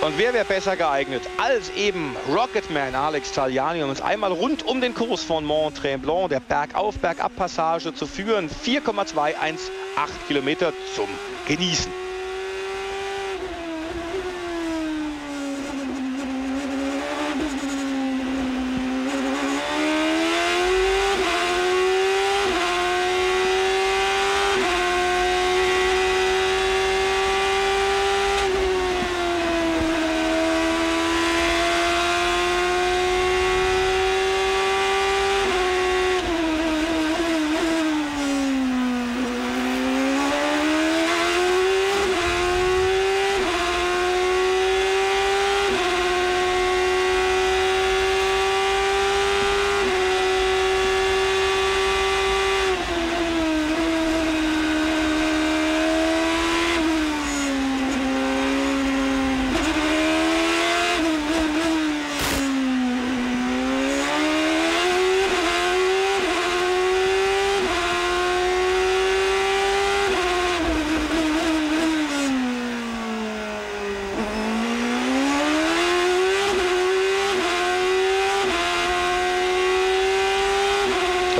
Und wer wäre besser geeignet als eben Rocketman Alex Tagliani, um uns einmal rund um den Kurs von Mont Tremblant, der Bergauf-Bergab-Passage zu führen. 4,218 Kilometer zum Genießen.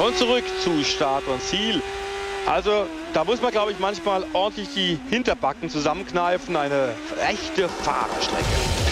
Und zurück zu Start und Ziel. Also da muss man, glaube ich, manchmal ordentlich die Hinterbacken zusammenkneifen. Eine echte Fahrerstrecke.